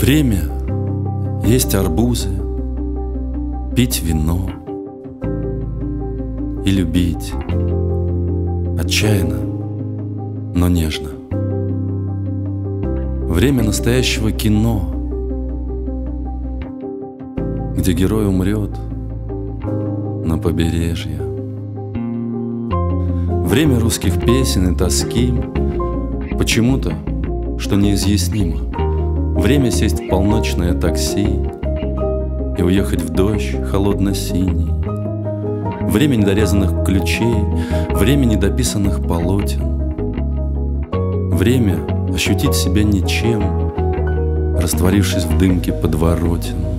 Время есть арбузы, пить вино и любить отчаянно, но нежно. Время настоящего кино, где герой умрет на побережье. Время русских песен и тоски Почему-то, что неизъяснимо Время сесть в полночное такси И уехать в дождь холодно-синий. Время недорезанных ключей Время недописанных полотен. Время ощутить себя ничем Растворившись в дымке подворотен